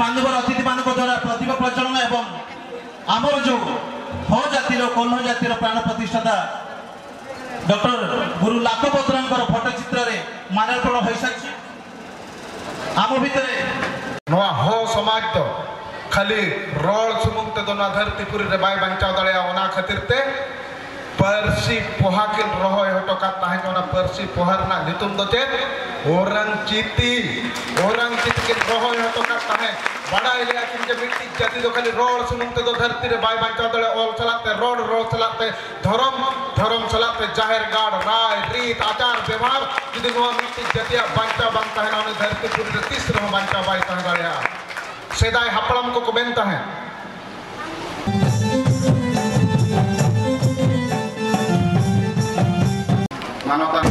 ମାନ୍ୟବର ଅତିଥିମାନଙ୍କ ଦ୍ୱାରା ପ୍ରଦୀପ ପ୍ରଚଳନ ଏବଂ ଆମର ଯେଉଁ ହ ଜାତିର କହ୍ନ ଜାତିର ପ୍ରାଣ ପ୍ରତିଷ୍ଠାତା ଡକ୍ଟର ଗୁରୁ ଲାଖପତ୍ରଙ୍କର ଫଟୋଚିତ୍ରରେ ମାଲ୍ୟାର୍ପଣ ହୋଇସାରିଛି ଆମ ଭିତରେ ନୂଆ ହ ସମାଜ ତ ଖାଲି ରଳ ସୁମୁକ୍ତ ଦନ ଆଧାର ତ୍ରିପୁରୀରେ ବାଇ ବାଞ୍ଚାଉ ଦଳିଆ ଅନା ଖାତିର ତେ पर्सी पोहा के रहो ये होटो का ताहिन वाला पर्सी पोहर ना नितुम तो चें ओरंग चीती ओरंग चित के रहो ये होटो का ताहिन बड़ा इलिया किंतु मिट्टी जति तो खाली रोड सुनुंते तो धरती रे बाय बाय चौतले ओल चलाते रोड रोड चलाते धर्म धर्म चलाते ज़ाहिर गार राय रीत आचार व्यवहार जिधि वो मिट्टी जतिया बंचा बंता है ना को कुबेंता है Mano acá.